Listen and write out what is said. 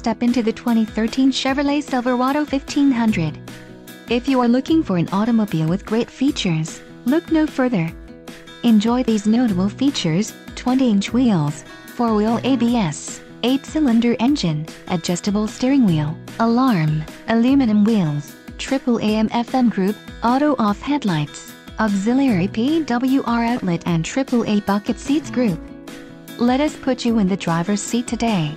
step into the 2013 Chevrolet Silverado 1500. If you are looking for an automobile with great features, look no further. Enjoy these notable features, 20-inch wheels, 4-wheel ABS, 8-cylinder engine, adjustable steering wheel, alarm, aluminum wheels, triple AM FM group, auto-off headlights, auxiliary PWR outlet and AAA bucket seats group. Let us put you in the driver's seat today.